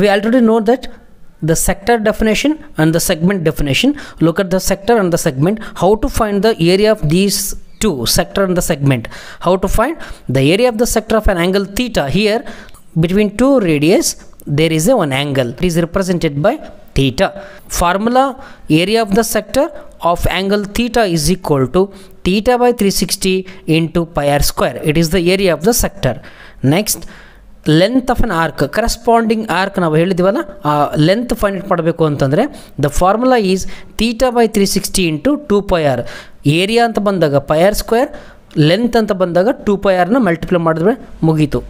we already know that the sector definition and the segment definition. Look at the sector and the segment. How to find the area of these two sector and the segment? How to find the area of the sector of an angle theta? Here between two radius there is a one angle. It is represented by theta. Formula area of the sector of angle theta is equal to theta by 360 into pi r square. It is the area of the sector. Next length of an arc corresponding arc ನಾವು ಹೇಳಿದ್ದೀವಲ್ಲ ಆ length find ಮಾಡಬೇಕು ಅಂತಂದರೆ the formula is theta by three sixty into two pi r area ಅಂತ ಬಂದಾಗ pi R square length ಅಂತ ಬಂದಾಗ two pi ಆರ್ನ ಮಲ್ಟಿಪ್ಲೈ ಮಾಡಿದ್ರೆ ಮುಗೀತು.